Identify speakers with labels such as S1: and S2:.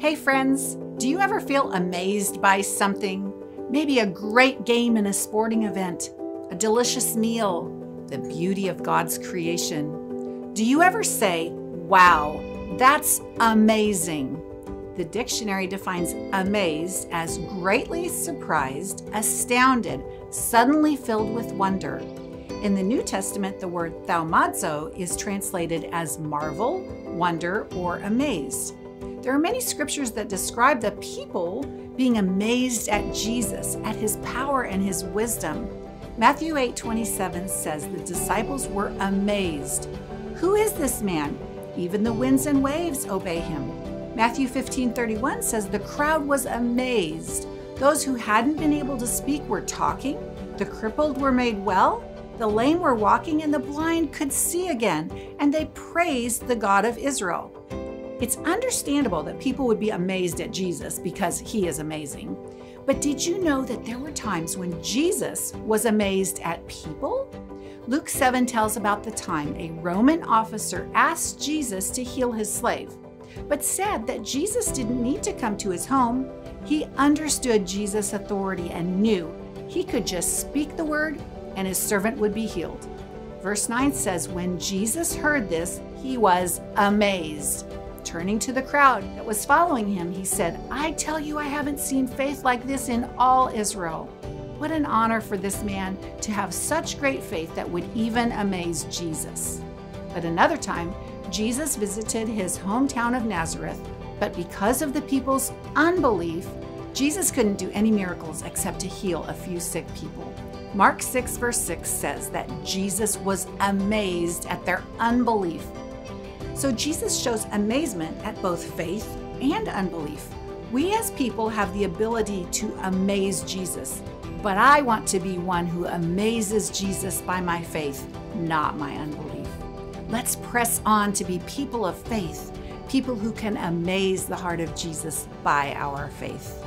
S1: Hey, friends, do you ever feel amazed by something? Maybe a great game in a sporting event, a delicious meal, the beauty of God's creation. Do you ever say, Wow, that's amazing? The dictionary defines amazed as greatly surprised, astounded, suddenly filled with wonder. In the New Testament, the word thaumazo is translated as marvel, wonder, or amazed. There are many scriptures that describe the people being amazed at Jesus, at his power and his wisdom. Matthew 8 27 says the disciples were amazed. Who is this man? Even the winds and waves obey him. Matthew 15 31 says the crowd was amazed. Those who hadn't been able to speak were talking, the crippled were made well, the lame were walking, and the blind could see again, and they praised the God of Israel. It's understandable that people would be amazed at Jesus because he is amazing. But did you know that there were times when Jesus was amazed at people? Luke 7 tells about the time a Roman officer asked Jesus to heal his slave, but said that Jesus didn't need to come to his home. He understood Jesus' authority and knew he could just speak the word and his servant would be healed. Verse 9 says, When Jesus heard this, he was amazed. Turning to the crowd that was following him, he said, I tell you, I haven't seen faith like this in all Israel. What an honor for this man to have such great faith that would even amaze Jesus. But another time, Jesus visited his hometown of Nazareth, but because of the people's unbelief, Jesus couldn't do any miracles except to heal a few sick people. Mark 6, verse 6 says that Jesus was amazed at their unbelief so Jesus shows amazement at both faith and unbelief. We as people have the ability to amaze Jesus, but I want to be one who amazes Jesus by my faith, not my unbelief. Let's press on to be people of faith, people who can amaze the heart of Jesus by our faith.